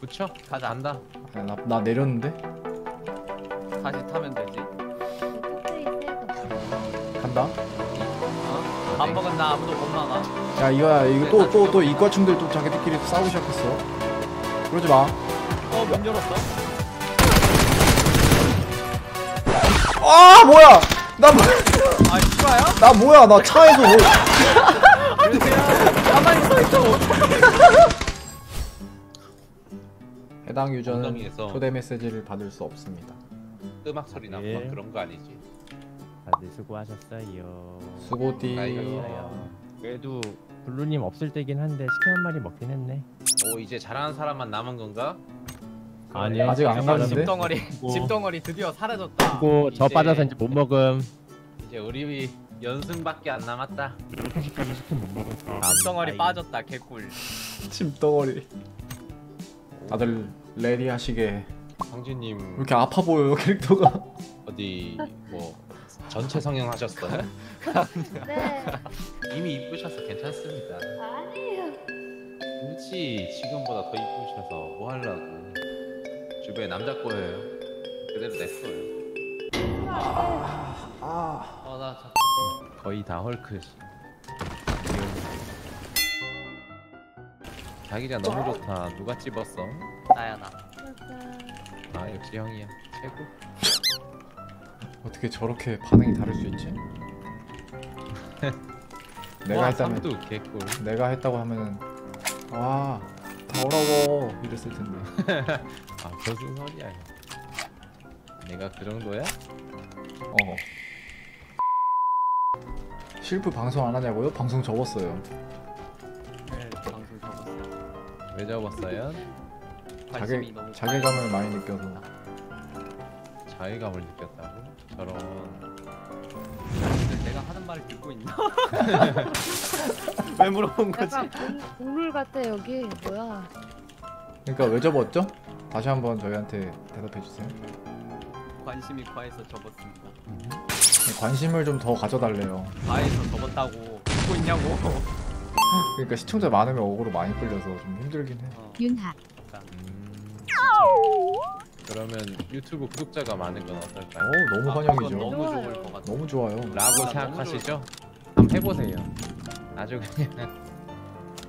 붙여 가자. 간다 야, 나, 나 내렸는데? 다시 타면 되지. 간다? 어? 밥 먹은 나 아무도 못 막아. 야 이거야 이거 또 또 또 이과충들 또 자기들끼리 싸우기 시작했어 그러지 마 어, 문 열었어? 아 뭐야 나, 뭐, 아, 실화야? 나 뭐야 나 차에서 뭐 가만히 서 있어. 해당 유저는 엉덩이에서. 초대 메시지를 받을 수 없습니다 음악 소리 나고 예. 막 그런 거 아니지 다들 수고하셨어요. 아이고. 그래도 블루님 없을 때긴 한데 치킨 한 마리 먹긴 했네. 오 이제 잘하는 사람만 남은 건가? 아니요. 아직 안 갔는데? 집덩어리, 뭐. 집덩어리 드디어 사라졌다. 그리고 저 이제- 빠져서 이제 못 먹음. 이제 우리 연승밖에 안 남았다. 짐덩어리 빠졌다. 개꿀. 짐덩어리 다들 ready 하시게. 왜 황진님 이렇게 아파 보여요 캐릭터가? 어디 뭐 전체 성형 하셨어요? 네. 이미 이쁘셔서 괜찮습니다. 아니에요. 굳이 지금보다 더 이쁘셔서 뭐 하려고? 주변에 남자 거예요? 그대로 냈어요. 아 어나 거의 다 헐크 자기가 너무 좋다. 누가 찝었어? 나야 나. 아. 역시 형이야. 최고. 어떻게 저렇게 반응이 다를 수 있지? 내가 와, 했다면 삼두 개꿀. 내가 했다고 하면은 와 더러워. 이랬을 텐데. 아 무슨 소리야 내가 그 정도야? 어 실프 방송 안 하냐고요? 방송 접었어요. 왜 접었어요? 관심이 자괴, 자괴감을 많이 느껴서 자괴감을 느꼈다고? 저런 내가 하는 말을 듣고 있나? 왜 물어본 거지? 약간 공- 공룰 같아 여기. 뭐야? 그러니까 왜 접었죠? 다시 한번 저희한테 대답해 주세요 관심이 과해서 접었습니다. 관심을 좀 더 가져달래요 과해서 접었다고 듣고 있냐고. 그러니까 시청자 많으면 억으로 많이 끌려서 좀 힘들긴 해 어, 윤하. 음... 그러면 유튜브 구독자가 많은 건 어떨까요? 어 너무 아, 환영이죠 너무. 좋을 것 같아. 너무 좋아요 라고 아, 생각하시죠? 한번 해보세요 아주 그냥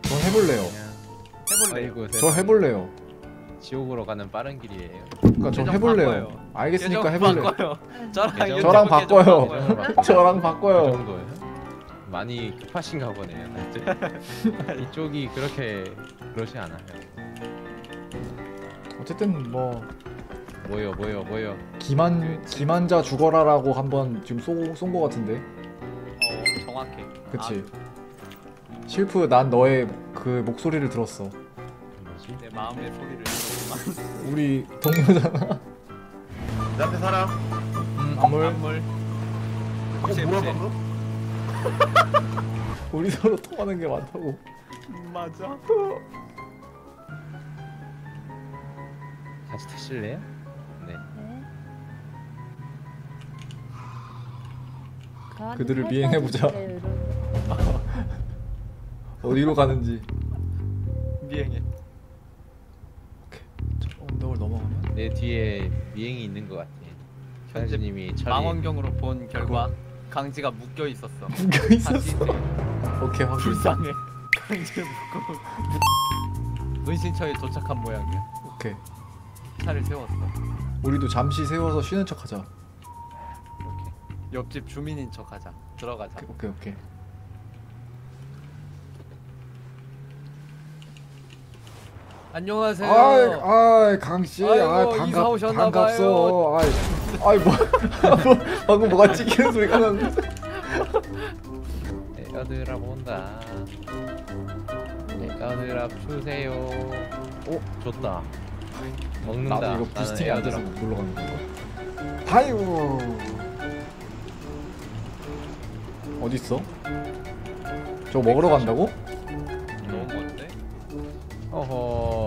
저 해볼래요 그냥 해볼래요. 아이고 저. 해볼래요 지옥으로 가는 빠른 길이에요 그러니까 저 해볼래요 바꿔요. 알겠으니까 해볼래요 바꿔요. 저랑 유튜브 저랑 바꿔요. 바꿔요. 저랑 그 바꿔요 정도예요? 많이 급하신가 보네요. 이쪽이 그렇게 그러지 않아요 어쨌든 뭐 뭐요 뭐요 뭐요 기만 기만자 죽어라라고 한번 지금 쏜거 같은데 어, 정확해. 그치 실프 난 너의 그 목소리를 들었어 뭐지? 아, 내 마음의 소리를 들었구만. 우리 동료잖아 내 앞에 사람 음, 아물 안물. 어, 뭐야. 방금? 우리 서로 통하는 게 많다고 맞아. 같이 타실래요? 네 네. 가만히 그들을 살짝 미행해보자. 있으래요, 이러고. 어디로 가는지 미행해. 저 언덕을 넘어가면 내 뒤에 미행이 있는 것 같아 현재 현지님이 망원경으로 본 결과 강지가 묶여 있었어. 묶여 있었어 오케이 확인 불쌍해. 강지를 묶고 은신처에 도착한 모양이야. 오케이 차를 세웠어. 우리도 잠시 세워서 쉬는 척하자 이렇게 옆집 주민인 척하자. 들어가자. 오케이 오케이 오케이 안녕하세요. 아이 아이 강씨. 아이고, 아이 이사 반갑 오셨나 반갑소. 아이 아이 뭐, 뭐 방금 뭐가 찍히는 소리가 나는데? 내 아들아 본다. 내 아들아 주세요. 오 좋다. 먹는다. 나도 이거 부스팅이 애안 돼서 놀러 가는 거 아이고 어디 있어? 저거 먹으러 간다고? 너무 먼데? 어허.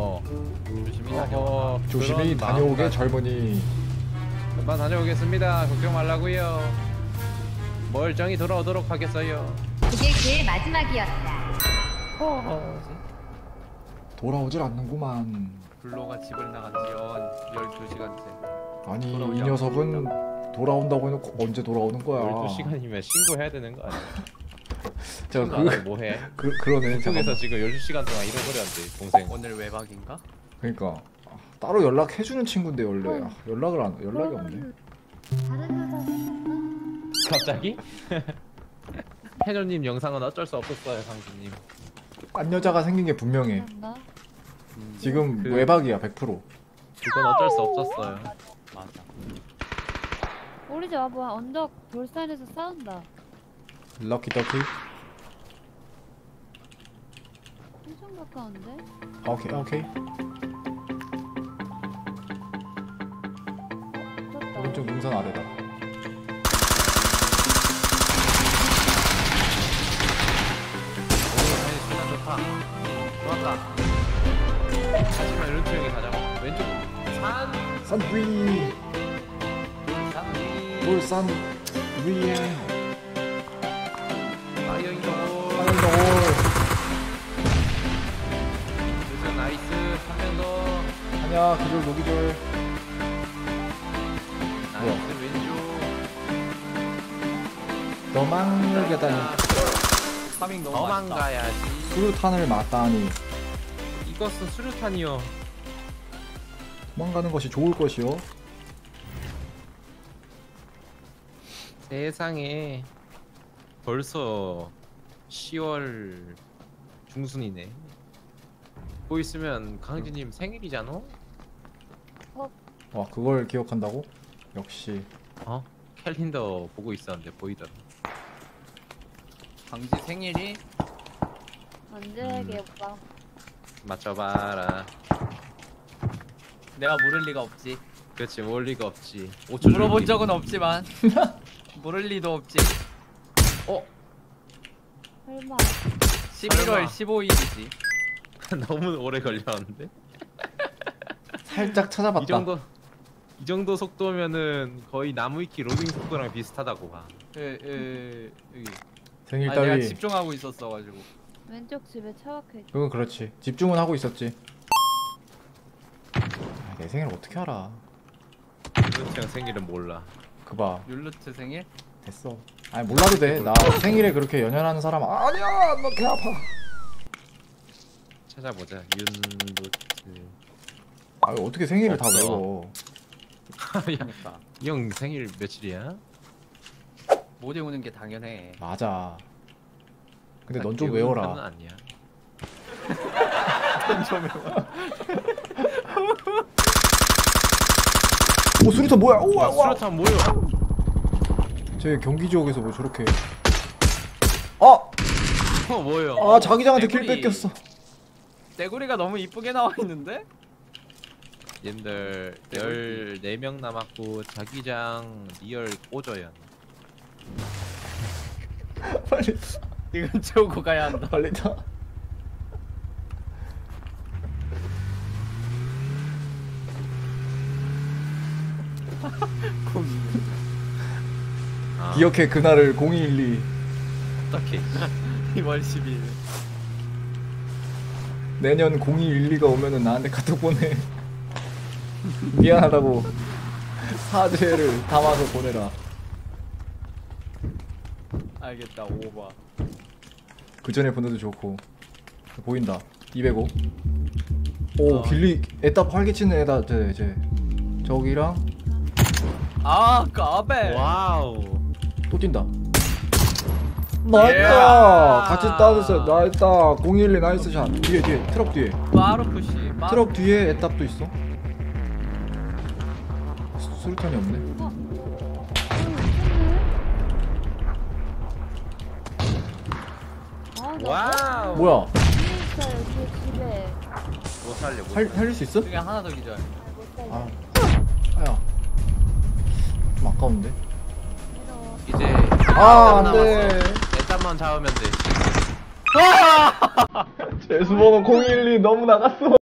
어허 조심히 다녀오게. 젊은이 금방 다녀오겠습니다 걱정 말라고요 멀쩡히 돌아오도록 하겠어요 그게 제일 마지막이었다. 돌아오질 않는구만 블로가 집을 나간 지연 12시간째. 아니 돌아오지 이 녀석은 돌아온다고 해놓고 언제 돌아오는 거야 12시간이면 신고해야 되는 거 아니야? 제가 안 하고 그, 뭐해? 그 그러네 잠깐만 지금 12시간 동안 한대 동생 오늘 외박인가? 그러니까 아, 따로 연락해 주는 친구인데 원래 어. 아, 연락을 안 연락이 없네 그러면 다른 여자 생겼나? 갑자기? 해녀님 영상은 어쩔 수 없었어요 상주님 딴 여자가 생긴 게 분명해 생겼나? 음, 지금 그- 외박이야 100% 그건 어쩔 수 없었어요 맞아. 우리 집 와봐 언덕 돌산에서 싸운다. 럭키 더키 엄청 가까운데? 오케이 오케이 오른쪽 능선 아래다 산 산위 쌍리. 돌산 위에 파이어 인더 홀 하얀 요즘 나이스 한 명더 아니야 기절 노기절 도망가다니 파밍 너무 맛있다. 도망가야지 수류탄을 맞다니 이것은 수류탄이요 도망가는 것이 좋을 것이요 세상에 벌써 10월 중순이네 뭐 있으면 강진님 생일이잖아? 와 그걸 기억한다고? 역시 어? 캘린더 보고 있었는데 보이더라 강지 생일이 언제게 음. 오빠. 맞춰봐라 내가 모를 리가 없지. 그렇지 모을 리가 없지 5초 물어본 적은 없지만 모를 리도 없지. 어? 설마. 11월 15일이지. 너무 오래 걸렸는데? 살짝 찾아봤다 이 정도 이 정도 속도면은 거의 나무위키 로딩 속도랑 비슷하다고 봐. 에, 에, 여기. 생일 아, 내가 따위. 집중하고 있었어가지고. 왼쪽 집에 차 박혀 있 그건 그렇지. 집중은 하고 있었지. 아, 내 생일 어떻게 알아? 그냥 생일은 몰라. 그봐. 율루트 생일? 됐어. 아니 몰라도 돼 나 생일에 그렇게 연연하는 사람 아니야! 너 개 아파! 찾아보자. 윤도트 아 어떻게 생일을 다 없어. 외워 그러니까. 이형 생일 며칠이야? 못 외우는 게 당연해. 맞아. 근데 넌딱좀 외우는 편은 외워라. 아니야 오 수리탄 뭐야? 우와 와 우와. 수류탄 뭐야 제 경기 지역에서 뭐 저렇게. 아! 어 뭐야 아 자기장한테 킬 개구리. 뺏겼어. 떼구리가 너무 이쁘게 나와 있는데? 얘들 14명 남았고 자기장 리얼 꽂아야 빨리 이건 채우고 가야 한다. 빨리 타. 아, 기억해 그날을 0212 어떡해. 2월 10일. 내년 0212가 오면은 나한테 카톡 보내 미안하다고 사죄를 담아서 보내라 알겠다. 5번. 그 전에 보내도 좋고 보인다 205. 오 어. 길리 애답 활기치는 애다 제, 제 저기랑 아, 까베. 와우 또 뛴다 나이스 예. 같이 따졌어 나이스 012 나이스 샷 뒤에 뒤에 트럭 뒤에 바로 푸시. 트럭 뒤에 애답도 있어 수- 수류탄이 없네 와우 뭐야 있어요, 집에. 못 살려 못 살, 살려. 살릴 수 있어? 중에 하나 더 기절. 아, 못 살려. 아 아야 좀 아까운데. 이제 아. 안돼 내 땀만 잡으면 돼 재수번호 012 너무 나갔어